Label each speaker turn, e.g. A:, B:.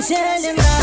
A: Tell him now.